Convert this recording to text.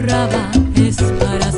honraba es para